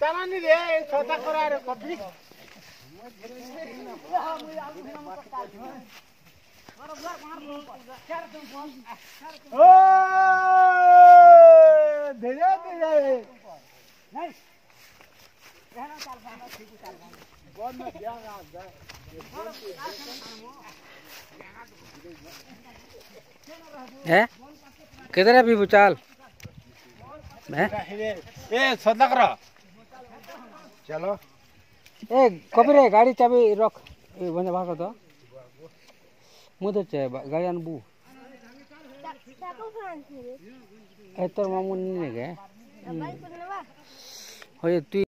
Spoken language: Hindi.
चालानी रे छोटा करा रे कपी ओ धीरे धीरे। बहुत में ध्यान रख है? किधर है अभी चाल? है? ए छोटा करो चलो। ए कभी रे गाड़ी चाबी रख। ए बंदे भागो तो। मुझे चाहिए गाड़ी अनबू ए तोर मामू नहीं गए हो ये तू